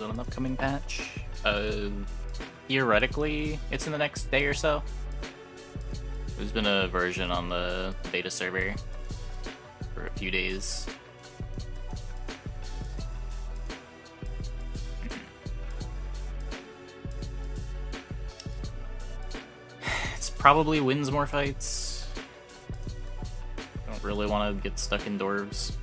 on an upcoming patch. Uh, theoretically, it's in the next day or so. There's been a version on the beta server for a few days. It's probably wins more fights. Don't really want to get stuck in dwarves.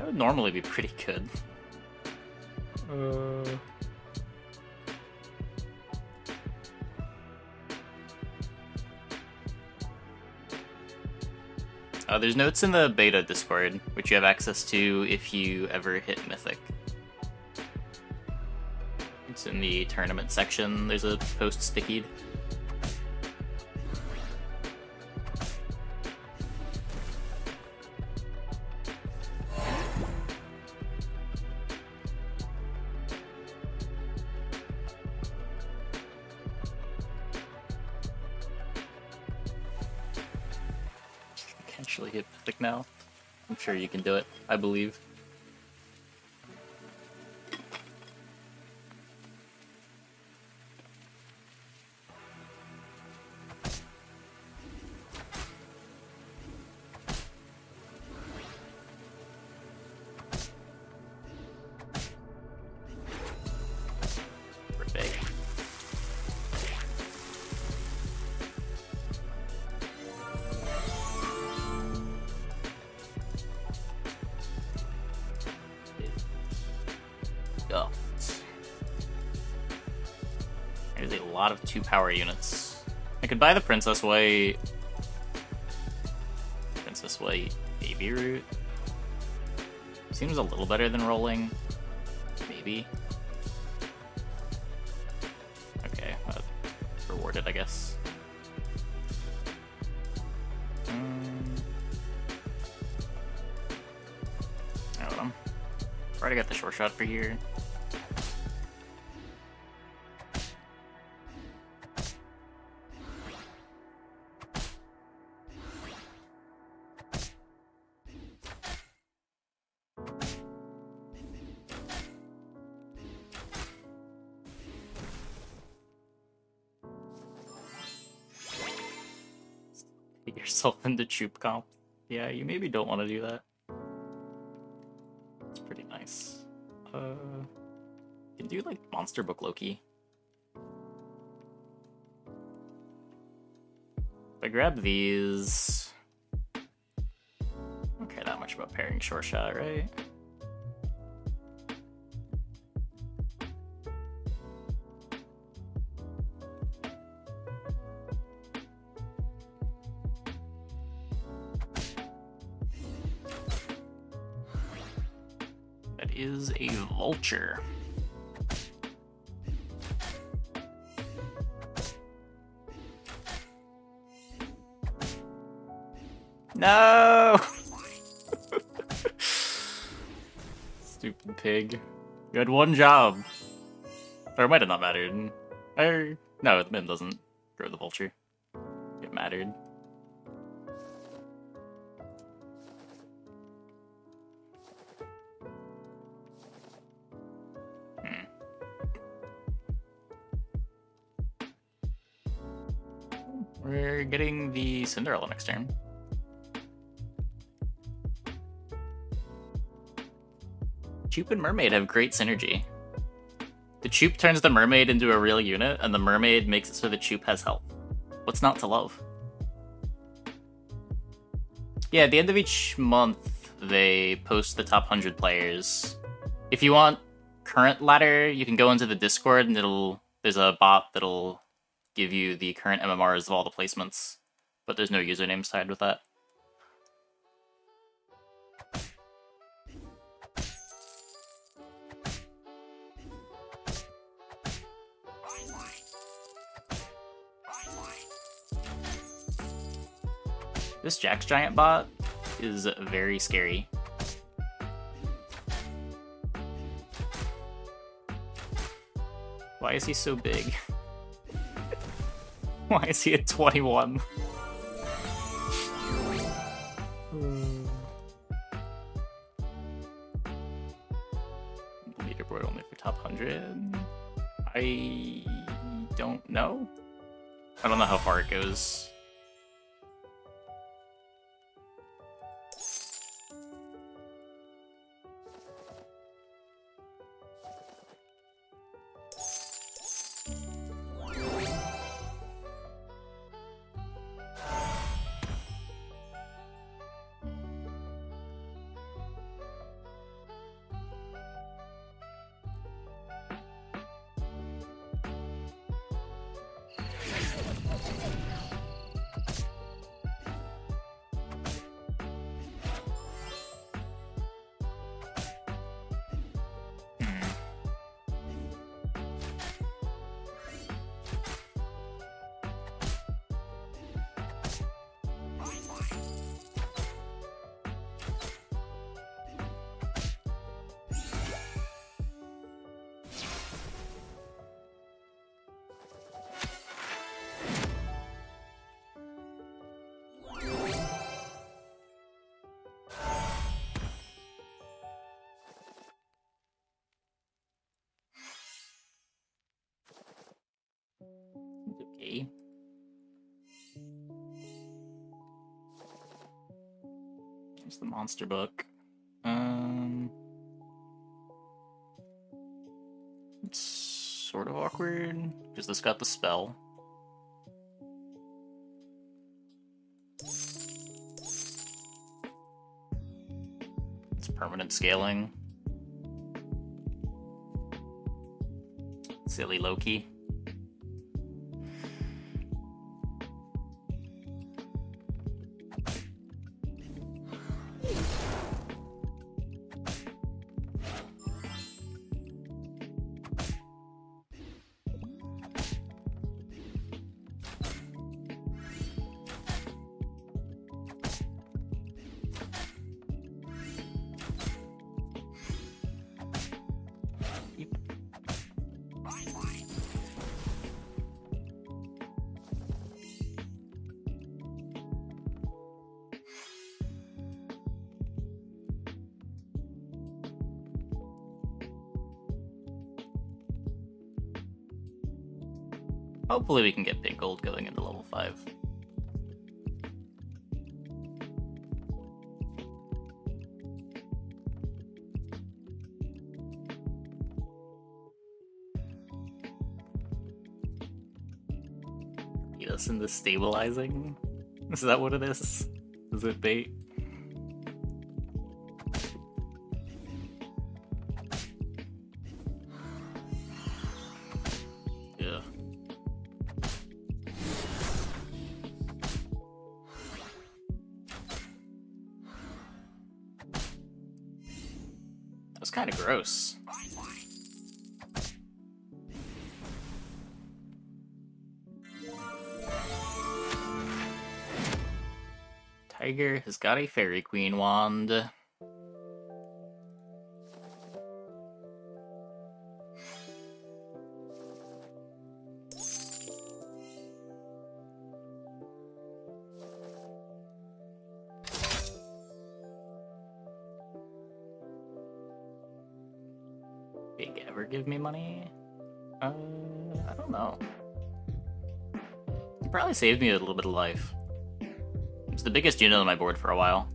That would normally be pretty good. Uh... Uh, there's notes in the beta Discord, which you have access to if you ever hit Mythic. It's in the tournament section. There's a post stickied. Actually hit Mythic now. I'm sure you can do it. I believe. Lot of two power units. I could buy the Princess White. Princess White Baby Root. Seems a little better than rolling. Maybe. Okay, uh, rewarded, I guess. Um, I don't know. Already got the short shot for here. Get yourself into troop comp. Yeah, you maybe don't want to do that. It's pretty nice. Uh, you can do like Monster Book Loki. If I grab these, I don't care that much about pairing short shot, right? Is a vulture. No! Stupid pig. You had one job. Or it might have not mattered. Or, no, Mim doesn't grow the vulture. It mattered. We're getting the Cinderella next turn. Choop and Mermaid have great synergy. The Choop turns the Mermaid into a real unit, and the Mermaid makes it so the Choop has health. What's not to love? Yeah, at the end of each month, they post the top 100 players. If you want current ladder, you can go into the Discord and it'll there's a bot that'll give you the current MMRs of all the placements, but there's no usernames tied with that. This Jack's Giant bot is very scary. Why is he so big? Why is he at 21? Leaderboard hmm. only for top 100? I don't know. I don't know how far it goes. The monster book. Um, it's sort of awkward because this got the spell. It's permanent scaling. Silly Loki. Hopefully we can get big gold going into level 5. Beat us into stabilizing? Is that what it is? Is it bait? That was kind of gross. Tiger has got a Fairy Queen wand. Give me money? Uh, I don't know. He probably saved me a little bit of life. It's the biggest unit on my board for a while.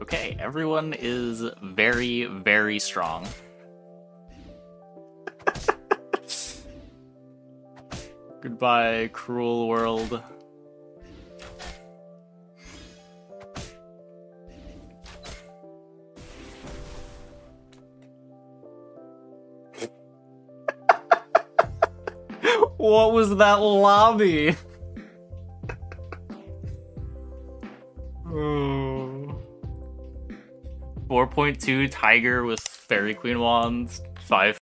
Okay, everyone is very, very strong. Goodbye, cruel world. what was that lobby? oh. 4.2 Tiger with Fairy Queen wands, 5